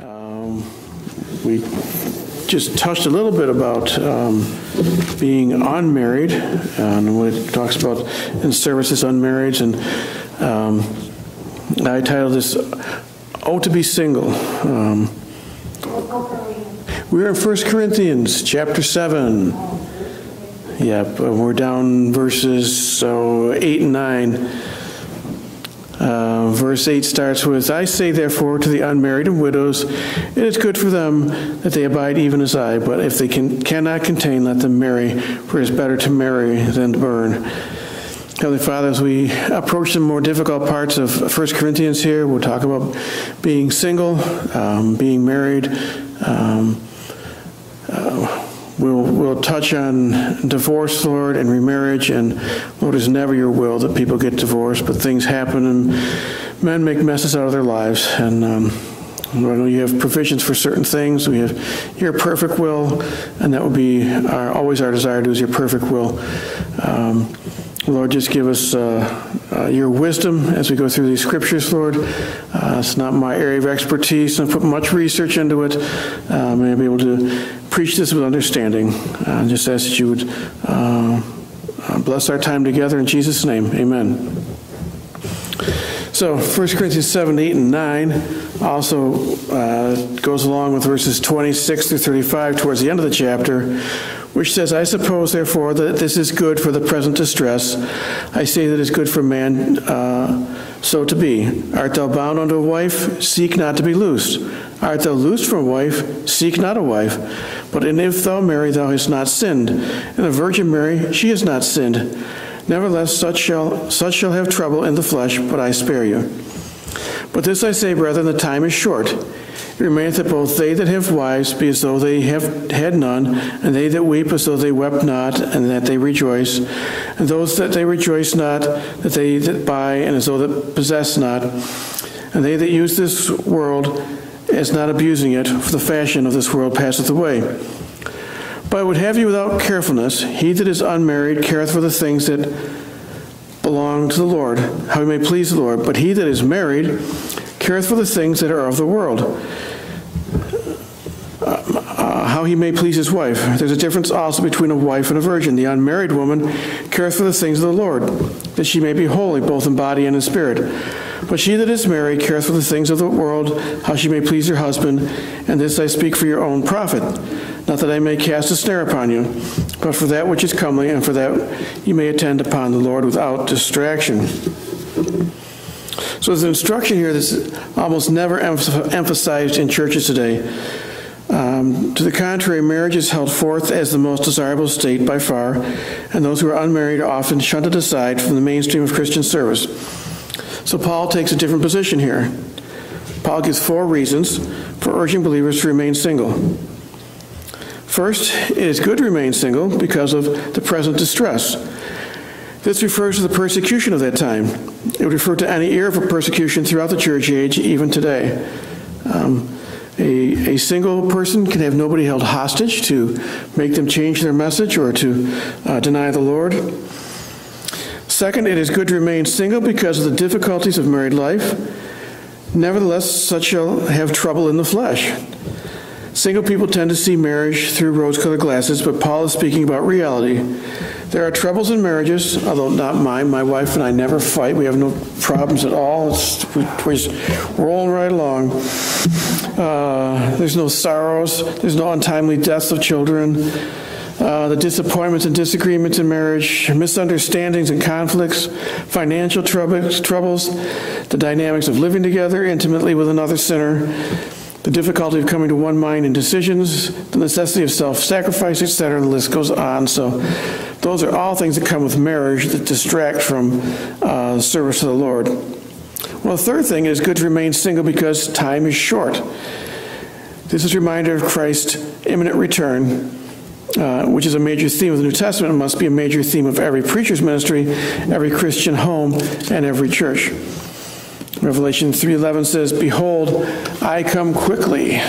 Um, We just touched a little bit about um, being unmarried, and when it talks about in services unmarried, and um, I titled this, "Oh, to be single." Um, We're in 1 Corinthians, chapter 7. Yep, we're down verses so 8 and 9. Uh, verse 8 starts with, I say therefore to the unmarried and widows, it is good for them that they abide even as I, but if they can, cannot contain, let them marry, for it is better to marry than to burn. Heavenly Father, as we approach the more difficult parts of 1 Corinthians here, we'll talk about being single, um, being married. Um, uh, We'll, we'll touch on divorce, Lord, and remarriage, and Lord, it's never your will that people get divorced, but things happen and men make messes out of their lives. And um, Lord, I know you have provisions for certain things. We have your perfect will, and that would be our, always our desire to do is your perfect will. Um, Lord, just give us uh, uh, your wisdom as we go through these scriptures, Lord. Uh, it's not my area of expertise. I've put much research into it. Uh, may I be able to preach this with understanding. Uh, just ask that you would uh, uh, bless our time together in Jesus' name. Amen. So 1 Corinthians 7, 8, and 9 also uh, goes along with verses 26 through 35 towards the end of the chapter, which says, I suppose, therefore, that this is good for the present distress. I say that it's good for man uh, so to be. Art thou bound unto a wife? Seek not to be loosed. Art thou loosed from a wife? Seek not a wife. But if thou marry, thou hast not sinned. And the virgin marry, she has not sinned. Nevertheless, such shall, such shall have trouble in the flesh, but I spare you. But this I say, brethren, the time is short. It remaineth that both they that have wives be as though they have had none, and they that weep as though they wept not, and that they rejoice, and those that they rejoice not, that they that buy, and as though that possess not, and they that use this world as not abusing it, for the fashion of this world passeth away. But I would have you without carefulness. He that is unmarried careth for the things that belong to the Lord, how he may please the Lord. But he that is married careth for the things that are of the world, uh, how he may please his wife. There's a difference also between a wife and a virgin. The unmarried woman careth for the things of the Lord, that she may be holy both in body and in spirit. But she that is married careth for the things of the world, how she may please her husband, and this I speak for your own profit. Not that I may cast a snare upon you, but for that which is comely, and for that you may attend upon the Lord without distraction. So there's an instruction here that's almost never emphasized in churches today. Um, to the contrary, marriage is held forth as the most desirable state by far, and those who are unmarried are often shunted aside from the mainstream of Christian service. So Paul takes a different position here. Paul gives four reasons for urging believers to remain single. First, it is good to remain single because of the present distress. This refers to the persecution of that time. It would refer to any era of persecution throughout the church age, even today. Um, a, a single person can have nobody held hostage to make them change their message or to uh, deny the Lord. Second, it is good to remain single because of the difficulties of married life. Nevertheless, such shall have trouble in the flesh. Single people tend to see marriage through rose colored glasses, but Paul is speaking about reality. There are troubles in marriages, although not mine. My wife and I never fight. We have no problems at all. It's, we, are just rolling right along. Uh, there's no sorrows. There's no untimely deaths of children. Uh, the disappointments and disagreements in marriage, misunderstandings and conflicts, financial troubles, troubles, the dynamics of living together intimately with another sinner, the difficulty of coming to one mind in decisions, the necessity of self sacrifice, etc. The list goes on. So, those are all things that come with marriage that distract from uh, service to the Lord. Well, the third thing is good to remain single because time is short. This is a reminder of Christ's imminent return, uh, which is a major theme of the New Testament must be a major theme of every preacher's ministry, every Christian home, and every church. Revelation 3:11 says, "Behold, I come quickly."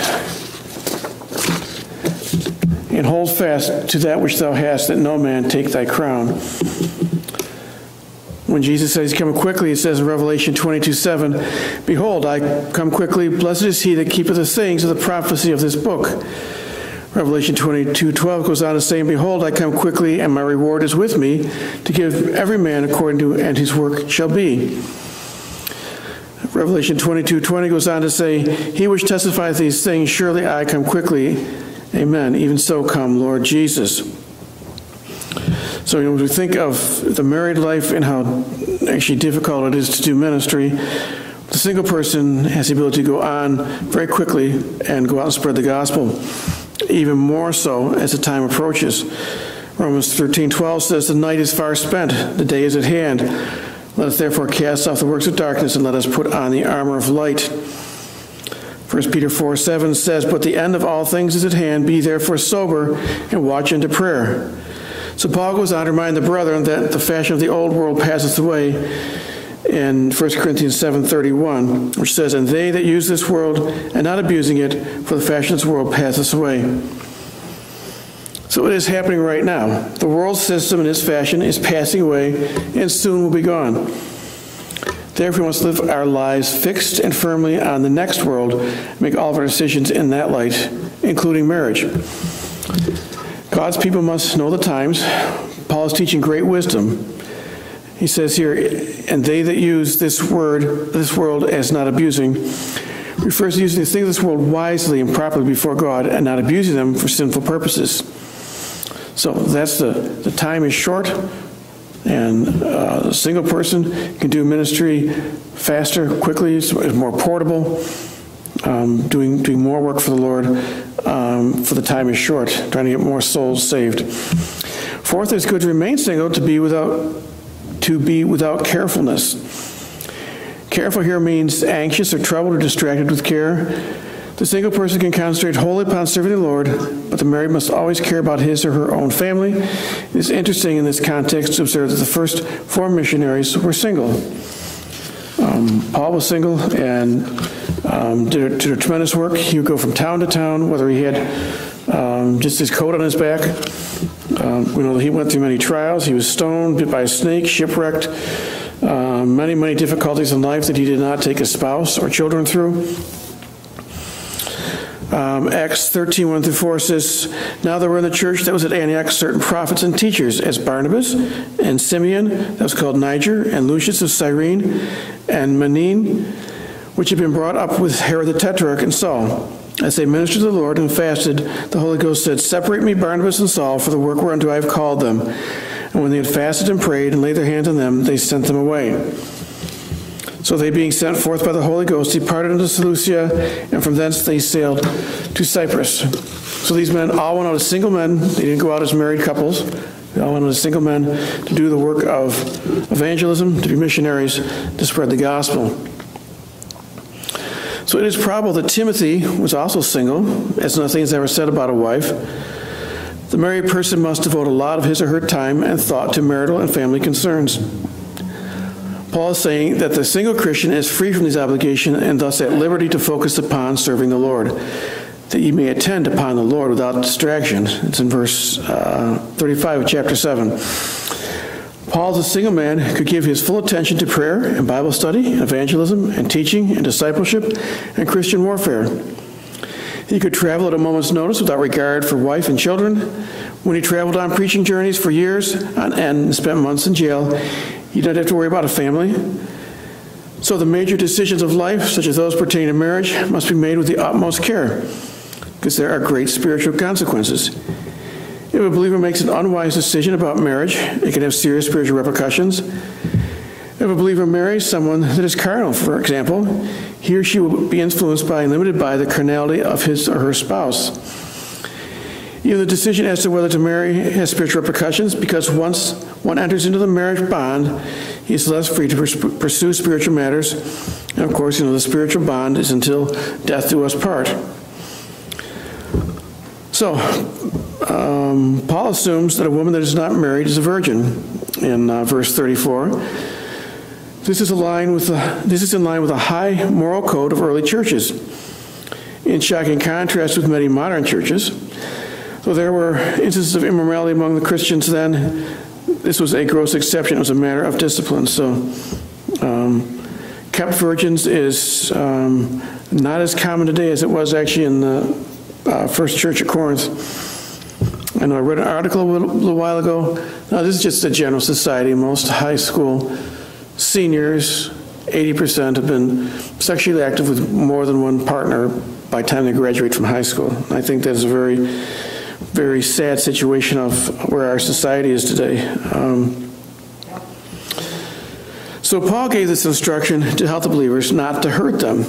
And hold fast to that which thou hast, that no man take thy crown. When Jesus says he's coming quickly, it says in Revelation 22 7, Behold, I come quickly, blessed is he that keepeth the sayings of the prophecy of this book. Revelation 22 12 goes on to say, Behold, I come quickly, and my reward is with me, to give every man according to and his work shall be. Revelation 22 20 goes on to say, He which testifieth these things, surely I come quickly. Amen. Even so come, Lord Jesus. So you know, when we think of the married life and how actually difficult it is to do ministry, the single person has the ability to go on very quickly and go out and spread the gospel even more so as the time approaches. Romans 13:12 says, "The night is far spent; the day is at hand. Let us therefore cast off the works of darkness and let us put on the armor of light." 1 Peter 4 7 says, But the end of all things is at hand. Be therefore sober and watch unto prayer. So Paul goes on to remind the brethren that the fashion of the old world passeth away in 1 Corinthians 7:31, which says, "And they that use this world and not abusing it, for the fashion of this world passeth away." So it is happening right now. The world system and its fashion is passing away and soon will be gone. Therefore, we must live our lives fixed and firmly on the next world, make all of our decisions in that light, including marriage. God's people must know the times. Paul is teaching great wisdom he says here, and they that use this word, this world as not abusing, refers to using the things of this world wisely and properly before God and not abusing them for sinful purposes. So that's the, the time is short, and uh, a single person can do ministry faster, quickly, it's, more portable, um, doing, doing more work for the Lord, um, for the time is short, trying to get more souls saved. Fourth, it's good to remain single, to be without to be without carefulness. Careful here means anxious or troubled or distracted with care. The single person can concentrate wholly upon serving the Lord, but the married must always care about his or her own family. It is interesting in this context to observe that the first four missionaries were single. Um, Paul was single and um, did, a, did, a, tremendous work. He would go from town to town, whether he had um, just his coat on his back um, we know that he went through many trials. He was stoned, bit by a snake, shipwrecked, uh, many, many difficulties in life that he did not take a spouse or children through. Um, Acts 13, 1 through 4 says, Now there were in the church that was at Antioch certain prophets and teachers, as Barnabas and Simeon, that was called Niger, and Lucius of Cyrene, and Manaen, which had been brought up with Herod the Tetrarch and Saul. As they ministered to the Lord and fasted, the Holy Ghost said, Separate me, Barnabas and Saul, for the work whereunto I have called them. And when they had fasted and prayed and laid their hands on them, they sent them away. So they, being sent forth by the Holy Ghost, departed unto Seleucia, and from thence they sailed to Cyprus. So these men all went out as single men. They didn't go out as married couples. They all went out as single men to do the work of evangelism, to be missionaries, to spread the gospel. So it is probable that Timothy was also single, as nothing is ever said about a wife. The married person must devote a lot of his or her time and thought to marital and family concerns. Paul is saying that the single Christian is free from these obligations and thus at liberty to focus upon serving the Lord, that ye may attend upon the Lord without distraction. It's in verse uh, 35 of chapter 7. Paul, as a single man, could give his full attention to prayer and Bible study, evangelism and teaching and discipleship and Christian warfare. He could travel at a moment's notice without regard for wife and children. When he traveled on preaching journeys for years and spent months in jail, he didn't have to worry about a family. So the major decisions of life, such as those pertaining to marriage, must be made with the utmost care, because there are great spiritual consequences. If a believer makes an unwise decision about marriage, it can have serious spiritual repercussions. If a believer marries someone that is carnal, for example, he or she will be influenced by and limited by the carnality of his or her spouse. Even the decision as to whether to marry has spiritual repercussions because once one enters into the marriage bond, he is less free to pursue spiritual matters. And of course, you know, the spiritual bond is until death do us part. So, um, Paul assumes that a woman that is not married is a virgin in uh, verse 34. This is, line with the, this is in line with a high moral code of early churches, in shocking contrast with many modern churches. Though there were instances of immorality among the Christians then, this was a gross exception. It was a matter of discipline. So, um, kept virgins is um, not as common today as it was actually in the uh, first church at Corinth. I know I read an article a little, little while ago. Now, this is just a general society. Most high school seniors, 80%, have been sexually active with more than one partner by the time they graduate from high school. I think that is a very, very sad situation of where our society is today. Um, so Paul gave this instruction to help the believers not to hurt them.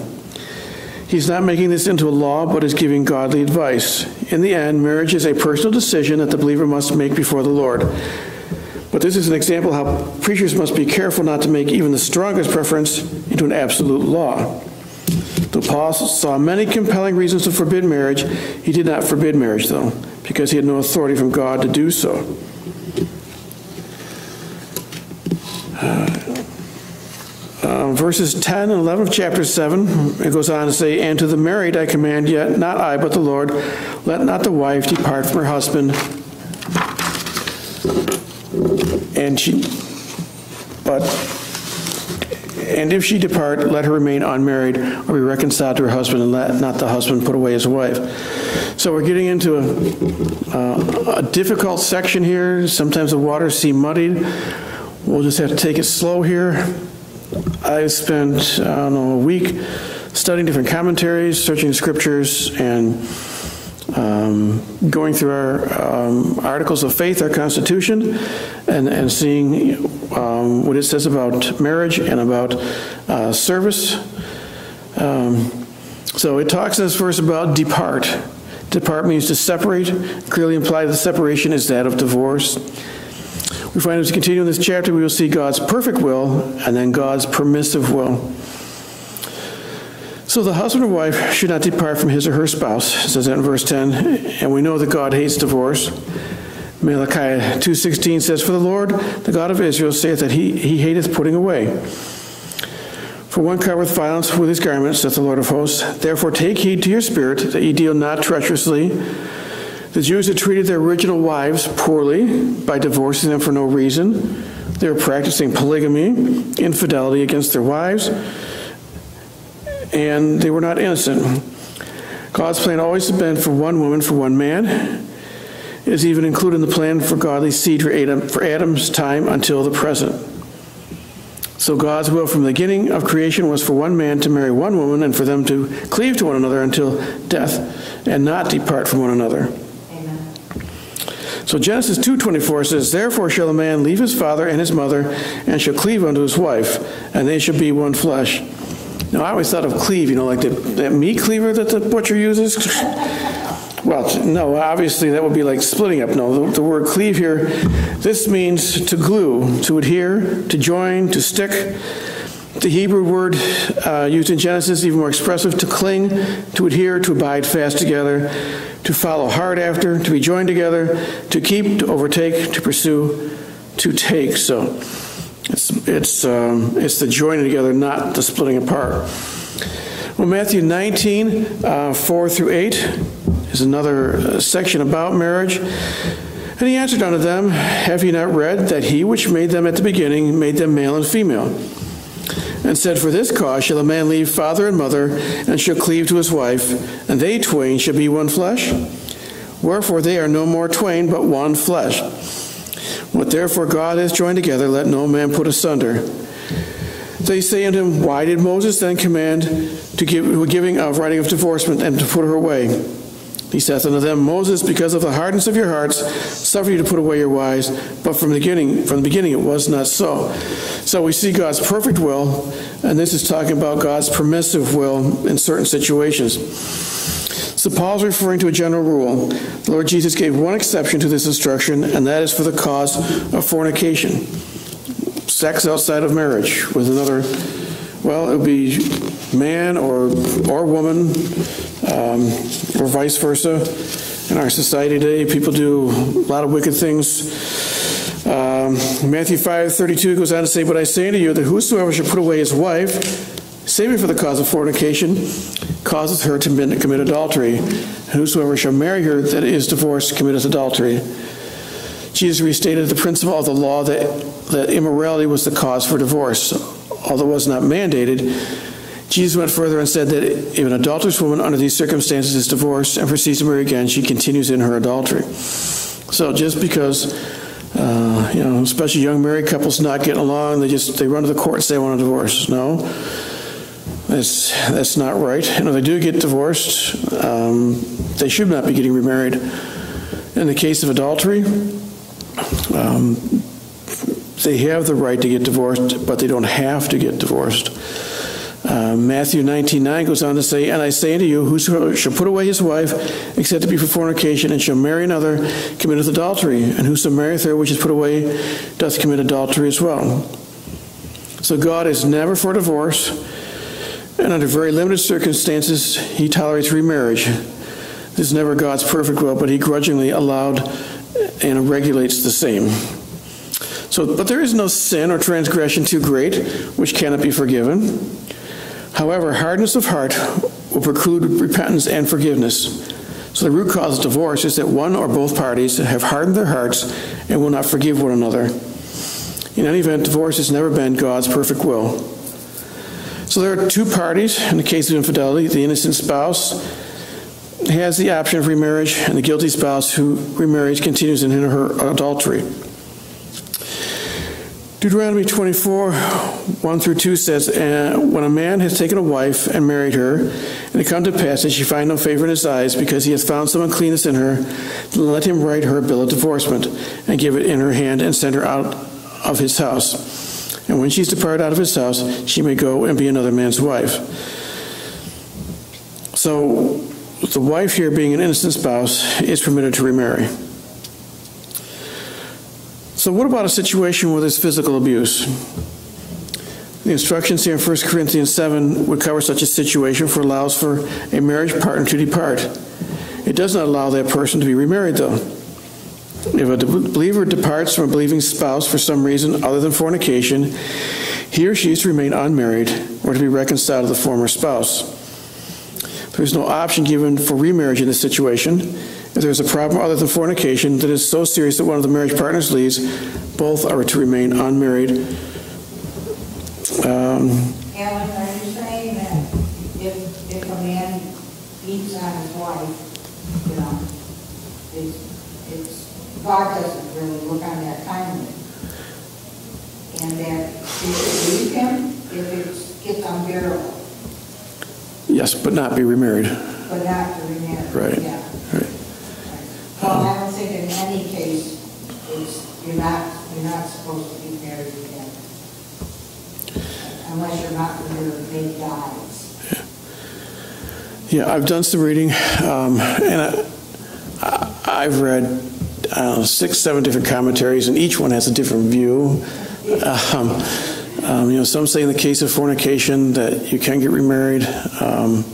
He's not making this into a law, but is giving godly advice. In the end, marriage is a personal decision that the believer must make before the Lord. But this is an example how preachers must be careful not to make even the strongest preference into an absolute law. Though Paul saw many compelling reasons to forbid marriage, he did not forbid marriage, though, because he had no authority from God to do so. Uh, uh, verses 10 and 11 of chapter 7, it goes on to say, And to the married I command, yet not I, but the Lord, let not the wife depart from her husband. And she, but and if she depart, let her remain unmarried or be reconciled to her husband, and let not the husband put away his wife. So we're getting into a, uh, a difficult section here. Sometimes the waters seem muddied. We'll just have to take it slow here. I spent, I don't know, a week studying different commentaries, searching scriptures, and um, going through our um, articles of faith, our Constitution, and, and seeing um, what it says about marriage and about uh, service. Um, so it talks in this verse about depart. Depart means to separate. Clearly implied the separation is that of divorce. We find as we continue in this chapter, we will see God's perfect will and then God's permissive will. So the husband or wife should not depart from his or her spouse, says that in verse 10, and we know that God hates divorce. Malachi 2.16 says, For the Lord, the God of Israel, saith that he, he hateth putting away. For one covereth violence with his garments, saith the Lord of hosts. Therefore take heed to your spirit, that ye deal not treacherously. The Jews had treated their original wives poorly by divorcing them for no reason. They were practicing polygamy, infidelity against their wives and they were not innocent. God's plan always has been for one woman, for one man. It is even included in the plan for godly seed for, Adam, for Adam's time until the present. So God's will from the beginning of creation was for one man to marry one woman and for them to cleave to one another until death and not depart from one another. So Genesis 2:24 says, "Therefore shall a man leave his father and his mother and shall cleave unto his wife, and they shall be one flesh." Now, I always thought of cleave, you know, like the, that meat cleaver that the butcher uses. Well, no, obviously that would be like splitting up. No, the, the word cleave here, this means to glue, to adhere, to join, to stick. The Hebrew word uh, used in Genesis, is even more expressive, to cling, to adhere, to abide fast together, to follow hard after, to be joined together, to keep, to overtake, to pursue, to take. So, it's, it's, um, it's the joining together, not the splitting apart. Well, Matthew 19, uh, 4 through 8 is another uh, section about marriage. And he answered unto them, Have ye not read that he which made them at the beginning made them male and female? And said, For this cause shall a man leave father and mother, and shall cleave to his wife, and they twain shall be one flesh? Wherefore they are no more twain, but one flesh. What therefore God has joined together, let no man put asunder. They say unto him, Why did Moses then command to give giving of writing of divorcement and to put her away? He saith unto them, Moses, because of the hardness of your hearts, suffered you to put away your wives, but from the beginning, from the beginning it was not so. So we see God's perfect will, and this is talking about God's permissive will in certain situations. So Paul's referring to a general rule. The Lord Jesus gave one exception to this instruction, and that is for the cause of fornication. Sex outside of marriage with another, well, it would be man or, or woman, um, or vice versa. In our society today, people do a lot of wicked things. Um, Matthew 5 32 goes on to say, But I say unto you that whosoever shall put away his wife, saving for the cause of fornication, causes her to commit adultery. Whosoever shall marry her that is divorced committeth adultery. Jesus restated the principle of the law that, that immorality was the cause for divorce. Although it was not mandated, Jesus went further and said that if an adulterous woman under these circumstances is divorced and proceeds to marry again, she continues in her adultery. So just because, uh, you know, especially young married couples not getting along, they just they run to the court and say they want a divorce. No, that's that's not right. And if they do get divorced, um, they should not be getting remarried. In the case of adultery, um, they have the right to get divorced, but they don't have to get divorced. Uh, Matthew 19, 9 goes on to say, And I say unto you, whoso shall put away his wife, except it be for fornication, and shall marry another, committeth adultery. And whoso marrieth her which is put away, doth commit adultery as well. So God is never for divorce, and under very limited circumstances, he tolerates remarriage. This is never God's perfect will, but he grudgingly allowed and regulates the same. So, but there is no sin or transgression too great which cannot be forgiven. However, hardness of heart will preclude repentance and forgiveness. So the root cause of divorce is that one or both parties have hardened their hearts and will not forgive one another. In any event, divorce has never been God's perfect will. So there are two parties. In the case of infidelity, the innocent spouse has the option of remarriage, and the guilty spouse who remarries continues in her adultery. Deuteronomy 24, 1 through 2 says, When a man has taken a wife and married her, and it come to pass that she find no favor in his eyes, because he has found some uncleanness in her, then let him write her a bill of divorcement, and give it in her hand, and send her out of his house. And when she's departed out of his house, she may go and be another man's wife. So, the wife here, being an innocent spouse, is permitted to remarry. So, what about a situation where there's physical abuse? The instructions here in 1 Corinthians 7 would cover such a situation for allows for a marriage partner to depart. It does not allow that person to be remarried, though. If a believer departs from a believing spouse for some reason other than fornication, he or she is to remain unmarried or to be reconciled to the former spouse. There is no option given for remarriage in this situation. If there's a problem other than fornication that is so serious that one of the marriage partners leaves, both are to remain unmarried. Um, Alan, are you saying that if, if a man beats on his wife, you know, it's, it's, God doesn't really look on that kindly? And that you should leave him if it gets unbearable? Yes, but not be remarried. But not to remarry. Right. Yeah. Right. Well, I don't think in any case, it's, you're not, you're not supposed to be married again. Unless you're not, your mate dies. Yeah, I've done some reading, um, and I, I've read, know, six, seven different commentaries, and each one has a different view. Um, um, you know, some say in the case of fornication that you can get remarried. Um,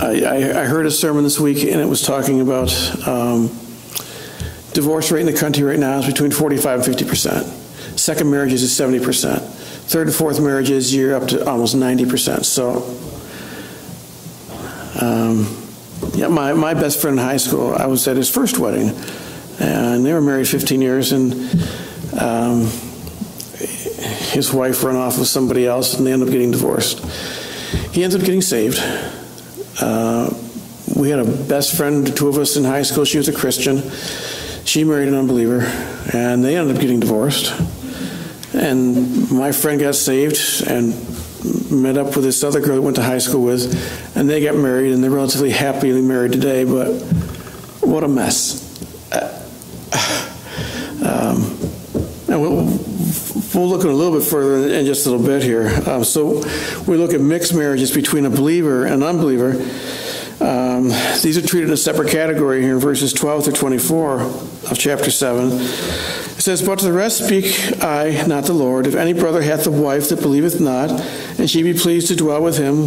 I, I, heard a sermon this week, and it was talking about um, divorce rate in the country right now is between 45 and 50 percent. Second marriages is 70 percent. Third and fourth marriages, you're up to almost 90 percent. So, um, yeah, my, my best friend in high school, I was at his first wedding, and they were married 15 years, and um, his wife ran off with somebody else, and they ended up getting divorced. He ended up getting saved. Uh, we had a best friend, the two of us in high school. She was a Christian. She married an unbeliever, and they ended up getting divorced. And my friend got saved and met up with this other girl that went to high school with, and they got married, and they're relatively happily married today. But what a mess! Um, and we'll, we'll look at a little bit further in just a little bit here. Um, so we look at mixed marriages between a believer and an unbeliever. Um, these are treated in a separate category here in verses 12 through 24 of chapter 7. It says, But to the rest speak I, not the Lord. If any brother hath a wife that believeth not, and she be pleased to dwell with him,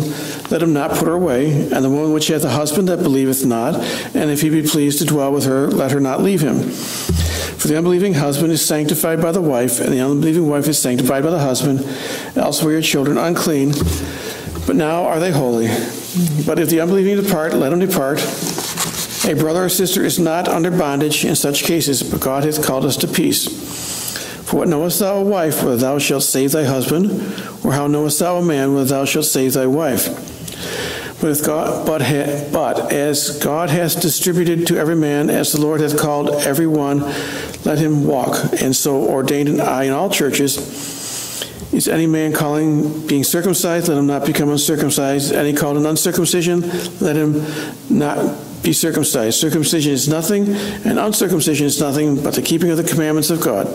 let him not put her away. And the woman which hath a husband that believeth not, and if he be pleased to dwell with her, let her not leave him. For the unbelieving husband is sanctified by the wife, and the unbelieving wife is sanctified by the husband. Else were your children unclean, but now are they holy. But if the unbelieving depart, let them depart. A brother or sister is not under bondage in such cases, but God hath called us to peace. For what knowest thou a wife, whether thou shalt save thy husband? Or how knowest thou a man, whether thou shalt save thy wife? But, God, but, ha, but as God hath distributed to every man, as the Lord hath called every one, let him walk. And so ordained I in all churches. Is any man calling being circumcised? Let him not become uncircumcised. Any called an uncircumcision? Let him not be circumcised. Circumcision is nothing, and uncircumcision is nothing but the keeping of the commandments of God.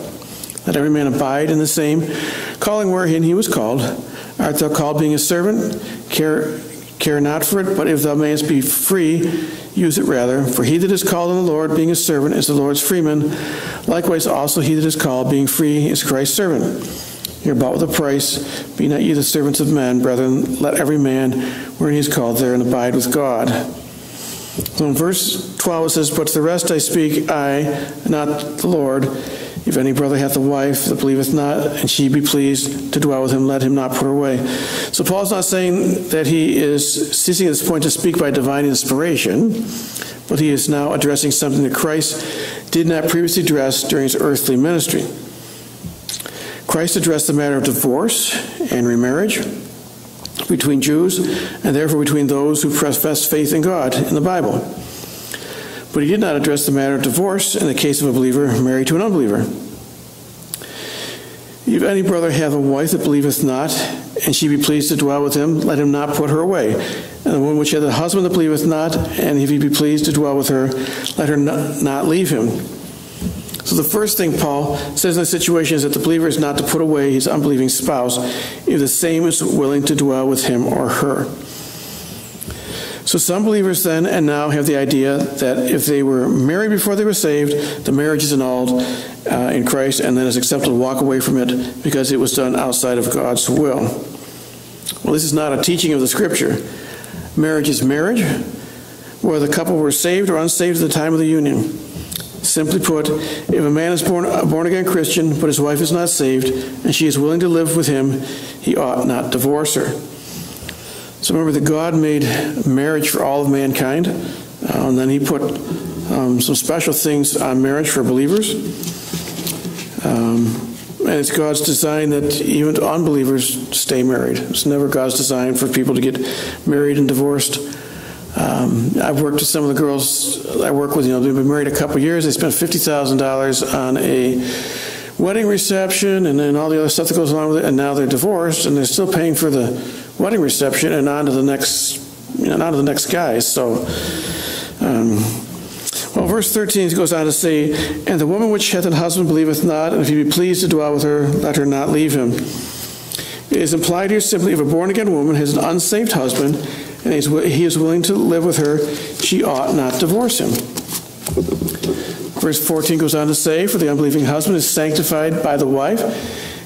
Let every man abide in the same calling wherein he was called. Art thou called being a servant? Care, care not for it, but if thou mayest be free, use it rather. For he that is called in the Lord, being a servant, is the Lord's freeman. Likewise also he that is called, being free, is Christ's servant. You're bought with a price. Be not ye the servants of men, brethren. Let every man, wherein he is called, there and abide with God. So in verse 12 it says, But to the rest I speak, I, not the Lord. If any brother hath a wife that believeth not, and she be pleased to dwell with him, let him not put her away. So Paul's not saying that he is ceasing at this point to speak by divine inspiration, but he is now addressing something that Christ did not previously address during his earthly ministry. Christ addressed the matter of divorce and remarriage between Jews and therefore between those who profess faith in God in the Bible. But he did not address the matter of divorce in the case of a believer married to an unbeliever. If any brother have a wife that believeth not, and she be pleased to dwell with him, let him not put her away. And the woman which hath a husband that believeth not, and if he be pleased to dwell with her, let her not leave him. So the first thing Paul says in the situation is that the believer is not to put away his unbelieving spouse if the same is willing to dwell with him or her. So some believers then and now have the idea that if they were married before they were saved, the marriage is annulled uh, in Christ and then it's acceptable to walk away from it because it was done outside of God's will. Well, this is not a teaching of the Scripture. Marriage is marriage, whether the couple were saved or unsaved at the time of the union. Simply put, if a man is born a born again Christian, but his wife is not saved, and she is willing to live with him, he ought not divorce her. So remember that God made marriage for all of mankind, uh, and then He put um, some special things on marriage for believers. Um, and it's God's design that even unbelievers stay married. It's never God's design for people to get married and divorced. Um, I've worked with some of the girls I work with, you know, they've been married a couple years. They spent $50,000 on a wedding reception and then all the other stuff that goes along with it, and now they're divorced and they're still paying for the wedding reception and on to the next, you know, on to the next guy. So, um, well, verse 13 goes on to say, And the woman which hath an husband believeth not, and if he be pleased to dwell with her, let her not leave him. It is implied here simply if a born again woman has an unsaved husband, and he is willing to live with her, she ought not divorce him. Verse 14 goes on to say, For the unbelieving husband is sanctified by the wife,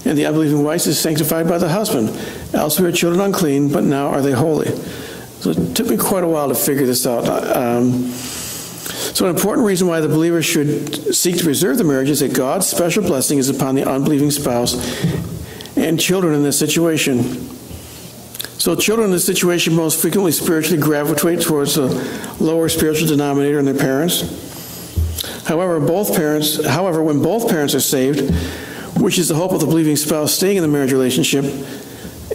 and the unbelieving wife is sanctified by the husband. Else we are children unclean, but now are they holy. So it took me quite a while to figure this out. Um, so, an important reason why the believer should seek to preserve the marriage is that God's special blessing is upon the unbelieving spouse and children in this situation. So, children in this situation most frequently spiritually gravitate towards a lower spiritual denominator in their parents. However, both parents, however, when both parents are saved, which is the hope of the believing spouse staying in the marriage relationship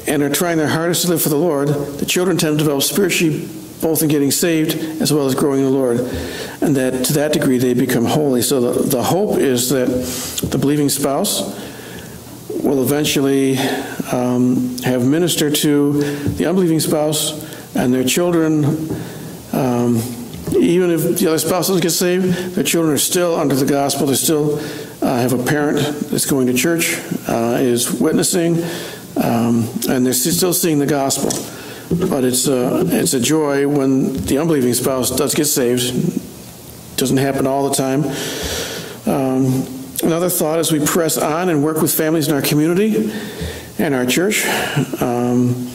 and are trying their hardest to live for the Lord, the children tend to develop spiritually both in getting saved as well as growing in the Lord. And that to that degree they become holy. So the, the hope is that the believing spouse will eventually um, have ministered to the unbelieving spouse and their children. Um, even if the other spouse doesn't get saved, their children are still under the gospel. They still uh, have a parent that's going to church, uh, is witnessing, um, and they're still seeing the gospel. But it's a, it's a joy when the unbelieving spouse does get saved. Doesn't happen all the time. Um, another thought as we press on and work with families in our community and our church. Um,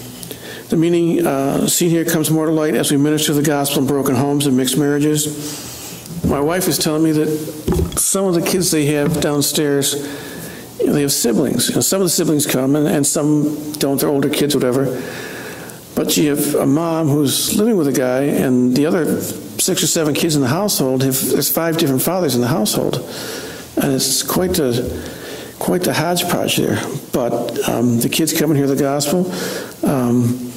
the meaning uh, seen here comes more to light as we minister the gospel in broken homes and mixed marriages. My wife is telling me that some of the kids they have downstairs, you know, they have siblings. Some of the siblings come and, and some don't, they're older kids, whatever. But you have a mom who's living with a guy, and the other six or seven kids in the household, if there's five different fathers in the household. And it's quite the, quite the hodgepodge there. But um, the kids come and hear the gospel. Um,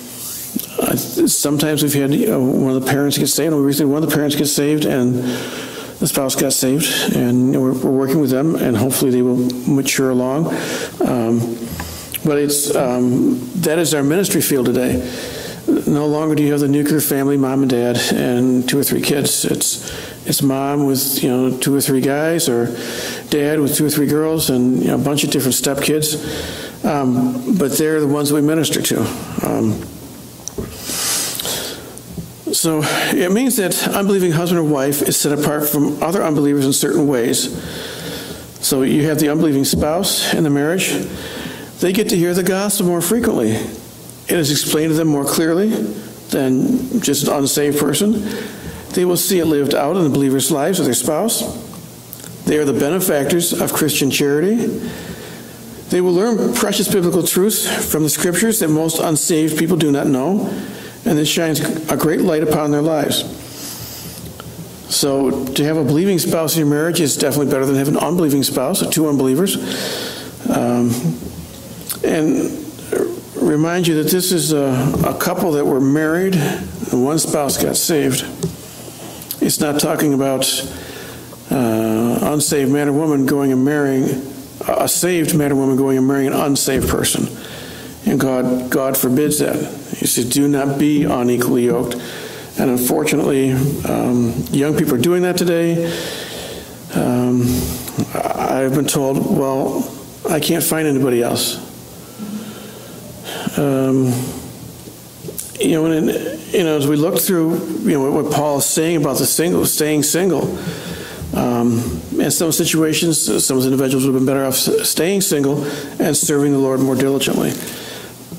I- Sometimes we've had, you know, one of the parents get saved, and recently one of the parents gets saved, and the spouse got saved, and we're, we're working with them, and hopefully they will mature along. Um, But it's, um, that is our ministry field today. No longer do you have the nuclear family, mom and dad, and two or three kids. It's, it's mom with, you know, two or three guys, or dad with two or three girls, and, you know, a bunch of different stepkids. Um, But they're the ones we minister to. Um, so it means that unbelieving husband or wife is set apart from other unbelievers in certain ways. So you have the unbelieving spouse in the marriage. They get to hear the gospel more frequently. It is explained to them more clearly than just an unsaved person. They will see it lived out in the believers' lives with their spouse. They are the benefactors of Christian charity. They will learn precious biblical truths from the scriptures that most unsaved people do not know, and this shines a great light upon their lives. So, to have a believing spouse in your marriage is definitely better than having an unbelieving spouse, or two unbelievers. Um, and remind you that this is a, a couple that were married, and one spouse got saved. It's not talking about uh, unsaved man or woman going and marrying a saved man or woman going and marrying an unsaved person. And God, God forbids that. He says, do not be unequally yoked. And unfortunately, um, young people are doing that today. Um, I've been told, well, I can't find anybody else. Um, you know, and, you know, as we look through, you know, what Paul is saying about the single, staying single, um, in some situations, some individuals would have been better off staying single and serving the Lord more diligently.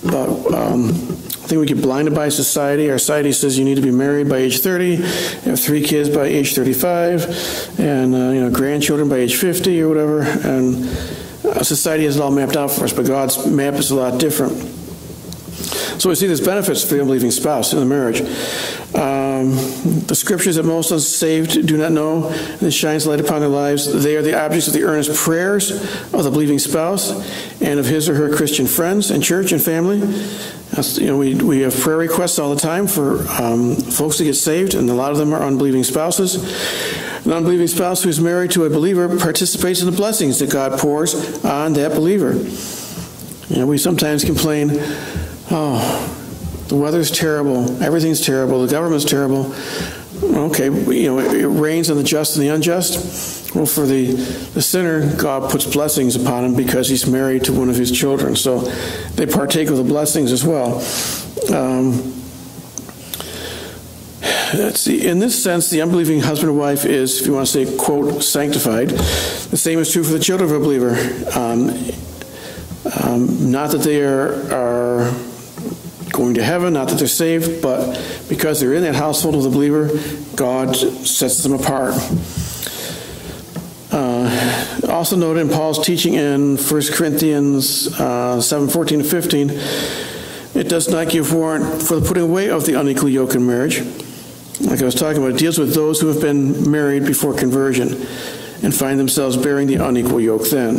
But um, I think we get blinded by society. Our society says you need to be married by age 30, have three kids by age 35, and uh, you know grandchildren by age 50 or whatever. And uh, society has it all mapped out for us, but God's map is a lot different. So we see there's benefits for the unbelieving spouse in the marriage. Um, the scriptures that most unsaved do not know, and it shines light upon their lives. They are the objects of the earnest prayers of the believing spouse and of his or her Christian friends and church and family. That's, you know, we, we have prayer requests all the time for um, folks to get saved, and a lot of them are unbelieving spouses. An unbelieving spouse who is married to a believer participates in the blessings that God pours on that believer. You know, we sometimes complain, oh, the weather's terrible, everything's terrible, the government's terrible. Okay, you know, it rains on the just and the unjust. Well, for the, the sinner, God puts blessings upon him because he's married to one of his children. So they partake of the blessings as well. Um, Let's see, in this sense, the unbelieving husband or wife is, if you want to say, quote, sanctified. The same is true for the children of a believer. Um, um, not that they are, are going to heaven, not that they're saved, but because they're in that household of the believer, God sets them apart. Uh, also noted in Paul's teaching in 1 Corinthians uh, 7, 14 to 15, it does not give warrant for the putting away of the unequal yoke in marriage. Like I was talking about, it deals with those who have been married before conversion and find themselves bearing the unequal yoke then.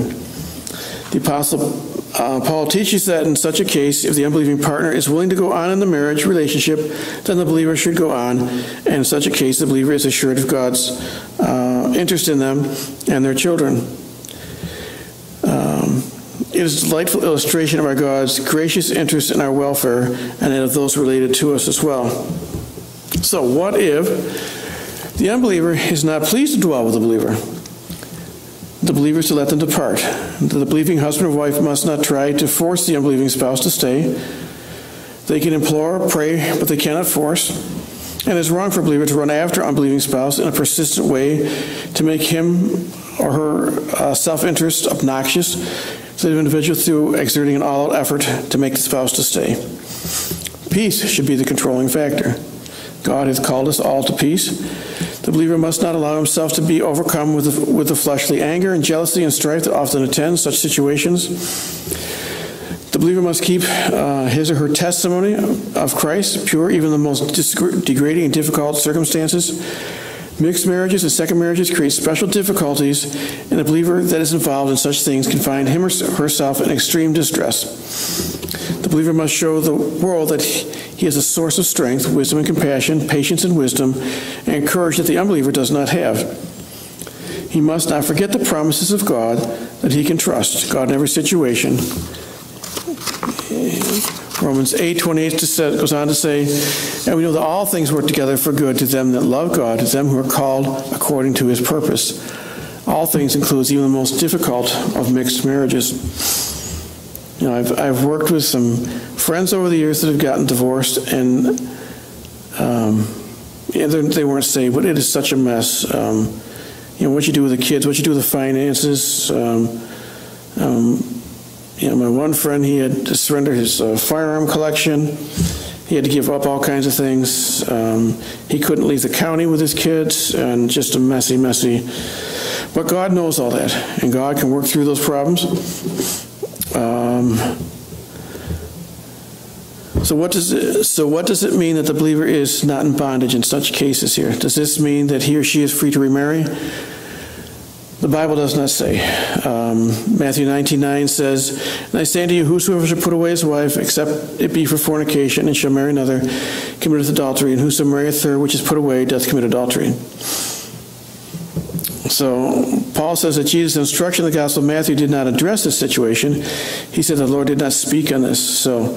The Apostle uh, Paul teaches that in such a case, if the unbelieving partner is willing to go on in the marriage relationship, then the believer should go on. And in such a case, the believer is assured of God's uh, interest in them and their children. Um, it is a delightful illustration of our God's gracious interest in our welfare and of those related to us as well. So, what if the unbeliever is not pleased to dwell with the believer? The believer is to let them depart. The believing husband or wife must not try to force the unbelieving spouse to stay. They can implore, pray, but they cannot force. And it's wrong for a believer to run after unbelieving spouse in a persistent way to make him or her uh, self-interest obnoxious to the individual through exerting an all-out effort to make the spouse to stay. Peace should be the controlling factor. God has called us all to peace. The believer must not allow himself to be overcome with the, with the fleshly anger and jealousy and strife that often attend such situations. The believer must keep uh, his or her testimony of Christ pure, even in the most degrading and difficult circumstances. Mixed marriages and second marriages create special difficulties, and a believer that is involved in such things can find him or herself in extreme distress. The believer must show the world that he is a source of strength, wisdom and compassion, patience and wisdom, and courage that the unbeliever does not have. He must not forget the promises of God that he can trust God in every situation. Romans 8 28 goes on to say, And we know that all things work together for good to them that love God, to them who are called according to his purpose. All things includes even the most difficult of mixed marriages. You know, I've, I've worked with some friends over the years that have gotten divorced, and um, they weren't saved, but it is such a mess. Um, you know, what you do with the kids, what you do with the finances. Um, um, you know, my one friend, he had to surrender his uh, firearm collection. He had to give up all kinds of things. Um, he couldn't leave the county with his kids, and just a messy, messy. But God knows all that, and God can work through those problems. Um, so what does it, so what does it mean that the believer is not in bondage in such cases here? Does this mean that he or she is free to remarry? The Bible does not say. Um, Matthew 19, 9 says, And I say unto you, whosoever shall put away his wife, except it be for fornication, and shall marry another, committeth adultery, and whoso marrieth her which is put away doth commit adultery. So Paul says that Jesus' instruction in the Gospel of Matthew did not address this situation. He said the Lord did not speak on this. So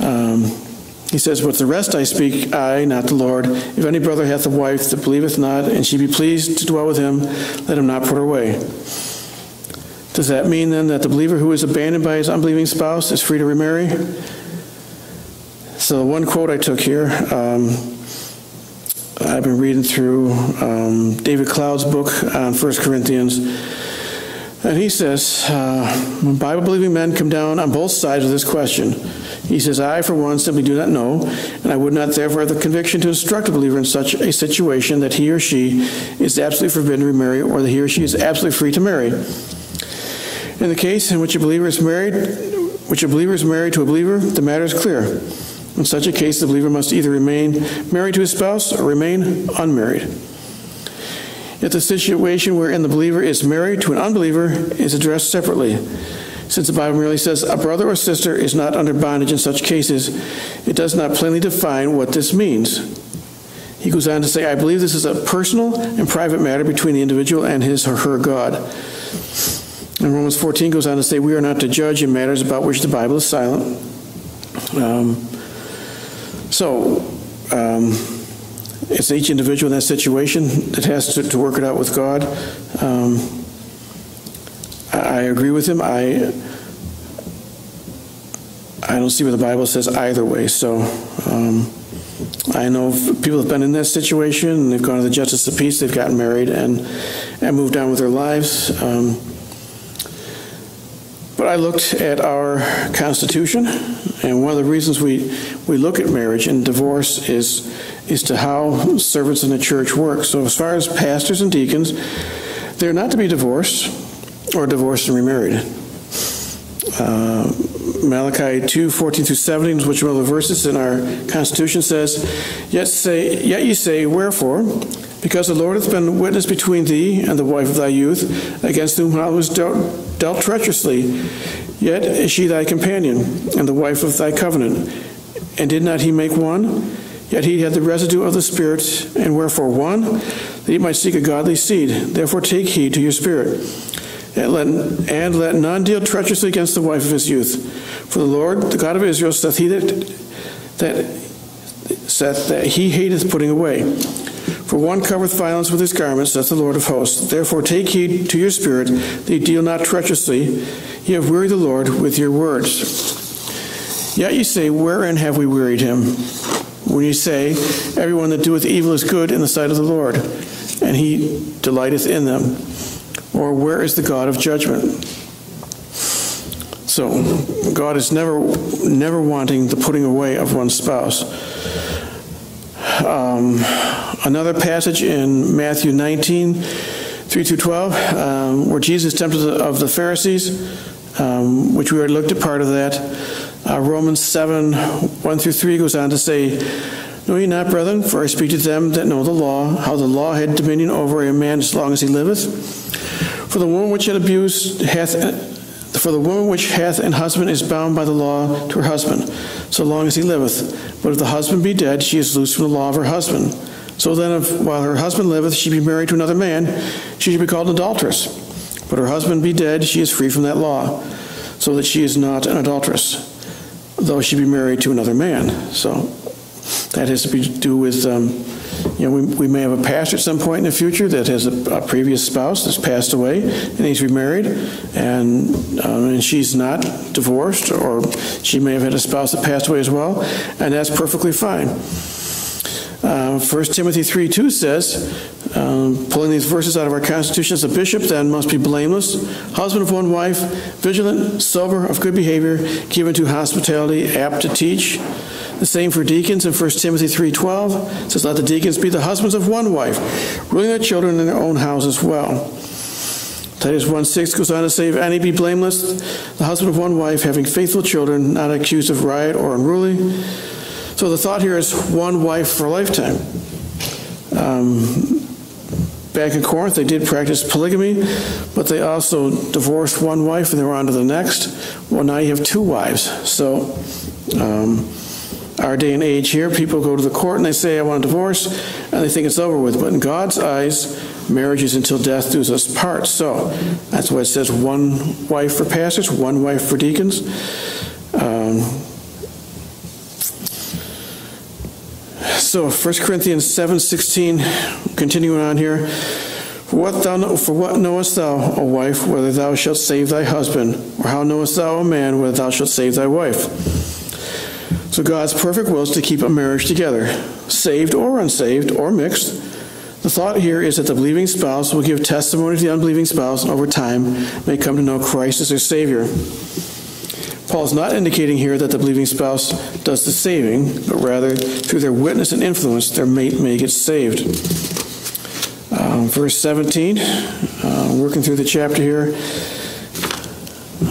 um, he says, But the rest I speak, I, not the Lord. If any brother hath a wife that believeth not, and she be pleased to dwell with him, let him not put her away. Does that mean then that the believer who is abandoned by his unbelieving spouse is free to remarry? So, one quote I took here. Um, I've been reading through um, David Cloud's book on 1 Corinthians. And he says, uh, Bible believing men come down on both sides of this question. He says, I, for one, simply do not know, and I would not therefore have the conviction to instruct a believer in such a situation that he or she is absolutely forbidden to remarry, or that he or she is absolutely free to marry. In the case in which a believer is married, which a believer is married to a believer, the matter is clear. In such a case, the believer must either remain married to his spouse or remain unmarried. If the situation wherein the believer is married to an unbeliever is addressed separately, since the Bible merely says a brother or sister is not under bondage in such cases, it does not plainly define what this means. He goes on to say, I believe this is a personal and private matter between the individual and his or her God. And Romans 14 goes on to say, We are not to judge in matters about which the Bible is silent. Um, so, um, it's each individual in that situation that has to, to work it out with God. Um, I, agree with him. I I don't see where the Bible says either way. So um, I know people have been in that situation they've gone to the justice of peace. They've gotten married and and moved on with their lives. Um, I looked at our Constitution, and one of the reasons we, we look at marriage and divorce is, is to how servants in the church work. So, as far as pastors and deacons, they're not to be divorced or divorced and remarried. Uh, Malachi 2, 14 through 17, which one of the verses in our Constitution says, Yet say, yet ye say, Wherefore? Because the Lord hath been witness between thee and the wife of thy youth, against whom thou was dealt, dealt treacherously. Yet is she thy companion, and the wife of thy covenant. And did not he make one? Yet he had the residue of the Spirit, and wherefore one? That he might seek a godly seed. Therefore take heed to your spirit. And let, and let none deal treacherously against the wife of his youth. For the Lord, the God of Israel, saith he that, that, saith that he hateth putting away. For one covereth violence with his garments, saith the Lord of hosts. Therefore take heed to your spirit, that ye deal not treacherously. Ye have wearied the Lord with your words. Yet ye say, Wherein have we wearied him? When ye say, Everyone that doeth evil is good in the sight of the Lord, and he delighteth in them. Or where is the God of judgment? So God is never never wanting the putting away of one's spouse. Um, another passage in Matthew 19, 3 through 12, um, where Jesus tempted of the Pharisees. um, which we already looked at part of that. Uh, Romans 7, 1 through 3 goes on to say, Know ye not, brethren, for I speak to them that know the law, how the law had dominion over a man as long as he liveth? For the woman which had abused hath for the woman which hath an husband is bound by the law to her husband, so long as he liveth. But if the husband be dead, she is loosed from the law of her husband. So then, if while her husband liveth, she be married to another man, she should be called an adulteress. But her husband be dead, she is free from that law, so that she is not an adulteress, though she be married to another man. So that has to be do with. Um, you know, we, we may have a pastor at some point in the future that has a, a previous spouse that's passed away and needs remarried, and, um, and she's not divorced, or she may have had a spouse that passed away as well, and that's perfectly fine. Uh, 1 Timothy 3 2 says, um, pulling these verses out of our Constitution, as a bishop then must be blameless, husband of one wife, vigilant, sober, of good behavior, given to hospitality, apt to teach the same for deacons in 1 Timothy 3.12. says, Let the deacons be the husbands of one wife, ruling their children in their own house as well. Titus 1.6 goes on to say, If any be blameless, the husband of one wife, having faithful children, not accused of riot or unruly. So the thought here is one wife for a lifetime. Um, back in Corinth, they did practice polygamy, but they also divorced one wife and they were on to the next. Well, now you have two wives. So, um, our day and age here, people go to the court and they say, I want a divorce, and they think it's over with. But in God's eyes, marriage is until death do us part. So that's why it says one wife for pastors, one wife for deacons. Um, so 1 Corinthians 7.16, continuing on here. For what, thou, for what knowest thou, O wife, whether thou shalt save thy husband? Or how knowest thou, O man, whether thou shalt save thy wife? So God's perfect will is to keep a marriage together, saved or unsaved or mixed. The thought here is that the believing spouse will give testimony to the unbelieving spouse over time may come to know Christ as their Savior. Paul is not indicating here that the believing spouse does the saving, but rather through their witness and influence, their mate may get saved. Um, verse 17, uh, working through the chapter here.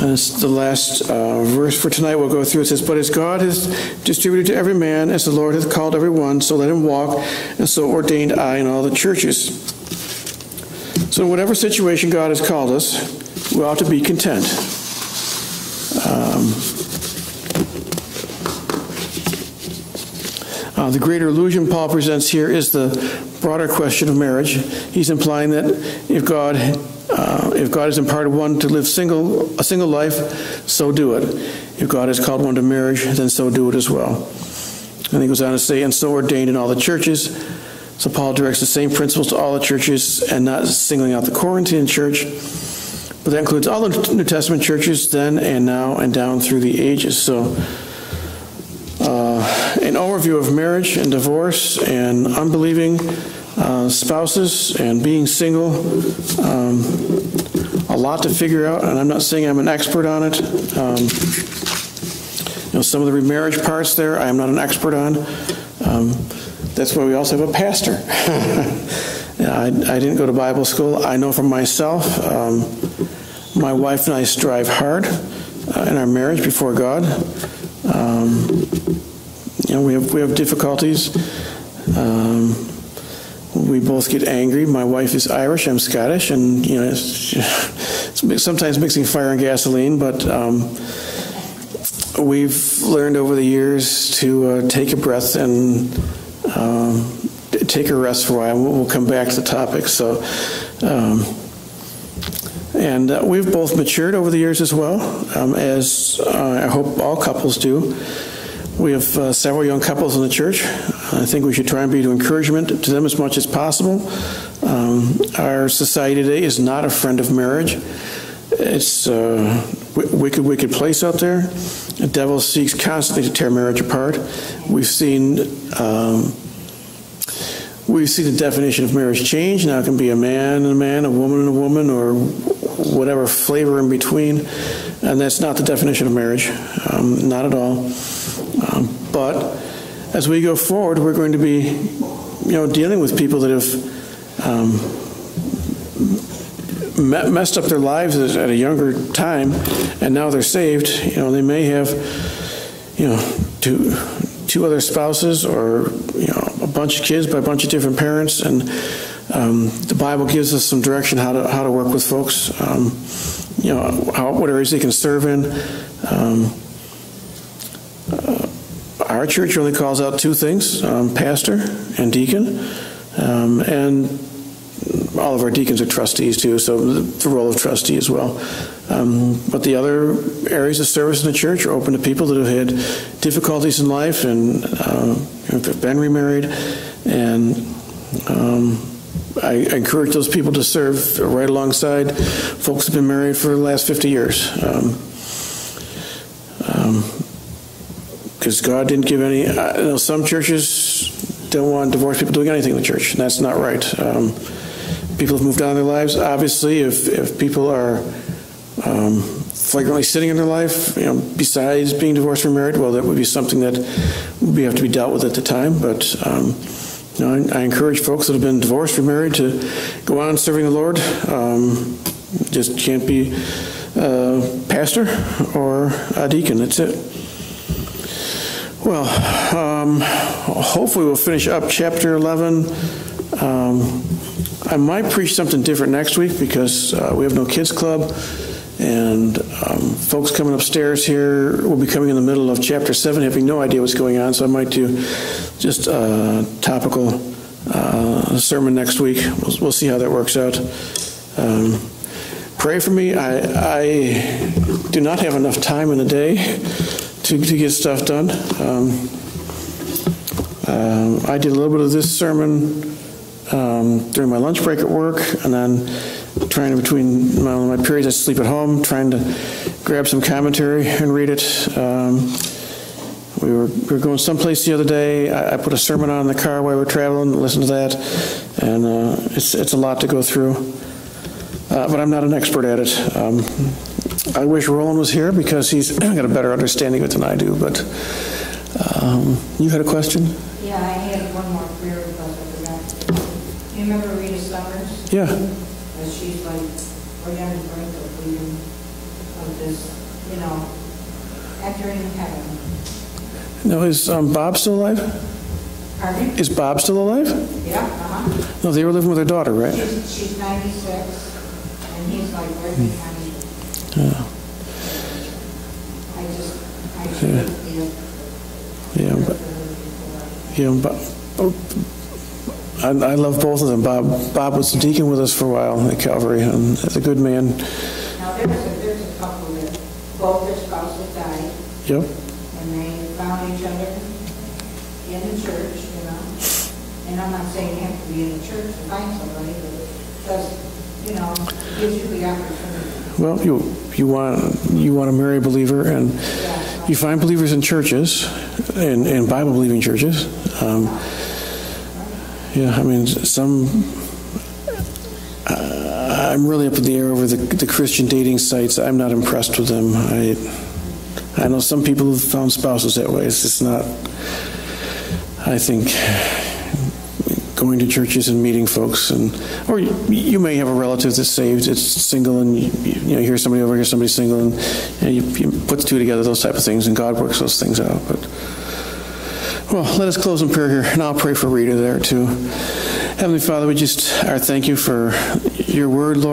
It's the last uh, verse for tonight we'll go through. It says, But as God has distributed to every man, as the Lord hath called every one, so let him walk, and so ordained I in all the churches. So in whatever situation God has called us, we ought to be content. Um, uh, the greater illusion Paul presents here is the broader question of marriage. He's implying that if God uh, if God has imparted one to live single a single life, so do it. If God has called one to marriage, then so do it as well. And he goes on to say, and so ordained in all the churches. So Paul directs the same principles to all the churches and not singling out the Corinthian church. But that includes all the New Testament churches then and now and down through the ages. So uh, an overview of marriage and divorce and unbelieving uh, spouses and being single. Um, a lot to figure out, and I'm not saying I'm an expert on it. Um, you know, some of the remarriage parts there, I am not an expert on. Um, that's why we also have a pastor. yeah, I, I, didn't go to Bible school. I know for myself, um, my wife and I strive hard uh, in our marriage before God. Um, you know, we have we have difficulties. Um, we both get angry. My wife is Irish, I'm Scottish, and you know, it's, it's sometimes mixing fire and gasoline. But um, we've learned over the years to uh, take a breath and um, take a rest for a while. We'll, we'll come back to the topic. So, um, and uh, we've both matured over the years as well, um, as uh, I hope all couples do. We have uh, several young couples in the church. I think we should try and be to encouragement to them as much as possible. Um, our society today is not a friend of marriage. It's a wicked, wicked place out there. The devil seeks constantly to tear marriage apart. We've seen um, we see the definition of marriage change. Now it can be a man and a man, a woman and a woman, or whatever flavor in between. And that's not the definition of marriage, um, not at all. Um, but as we go forward, we're going to be, you know, dealing with people that have um, me- messed up their lives at a younger time, and now they're saved, you know, they may have, you know, two, two other spouses or, you know, bunch of kids by a bunch of different parents, and um, the Bible gives us some direction how to, how to work with folks, um, you know, how, what areas they can serve in. Um, uh, Our church only calls out two things, um, pastor and deacon, um, and all of our deacons are trustees too, so the the role of trustee as well. Um, But the other areas of service in the church are open to people that have had difficulties in life and uh, have been remarried. And um, I I encourage those people to serve right alongside folks who've been married for the last 50 years. Um, Because God didn't give any, I know some churches don't want divorced people doing anything in the church, and that's not right. Um, People have moved on in their lives. Obviously, if, if people are um, flagrantly sitting in their life, you know, besides being divorced or married, well, that would be something that would have to be dealt with at the time. But, um, you know, I I encourage folks that have been divorced or married to go on serving the Lord. Um, Just can't be a pastor or a deacon, that's it. Well, um, hopefully we'll finish up chapter 11. Um, I might preach something different next week because uh, we have no kids club, and um, folks coming upstairs here will be coming in the middle of chapter 7, having no idea what's going on, so I might do just a topical uh, sermon next week. We'll we'll see how that works out. Um, Pray for me. I, I do not have enough time in the day to, to get stuff done. Um, um, I did a little bit of this sermon um, during my lunch break at work, and then trying to, between my, my periods I sleep at home, trying to grab some commentary and read it. Um, we were, we were going someplace the other day. I, I put a sermon on in the car while we were traveling, listened to that, and uh, it's, it's a lot to go through. Uh, but I'm not an expert at it. Um, I wish Roland was here because he's got a better understanding of it than I do, but um, you had a question? Yeah, I had one more prayer request I forgot. You remember Rita Summers? Yeah. Like, the brink of leaving, of this, you know, entering heaven. No, is um, Bob still alive? Pardon? Is Bob still alive? Yeah, uh-huh. No, they were living with their daughter, right? She's, she's 96, and he's like right behind her. Yeah. I just, I have, Yeah, but, yeah, Bob, oh, I, I love both of them. Bob, Bob was the deacon with us for a while at Calvary, and is a good man. Now, there's a, there's a couple that both their spouses died, Yep. and they found each other in the church, you know? And I'm not saying you have to be in the church to find somebody, but just, you know, gives you the opportunity. Well, you, you want, you want to marry a believer, and Yeah. you find believers in churches, in, in Bible-believing churches. Um, Yeah, I mean, some, uh, I'm really up in the air over the, the Christian dating sites. I'm not impressed with them. I, I know some people have found spouses that way. It's just not, I think, going to churches and meeting folks and, or you, you may have a relative that's saved, it's single and you, you know, hear somebody over here, somebody single and, and you, you put the two together, those type of things, and God works those things out, but. Well, let us close in prayer here, and I'll pray for Rita there too. Heavenly Father, we just are thank you for your word, Lord.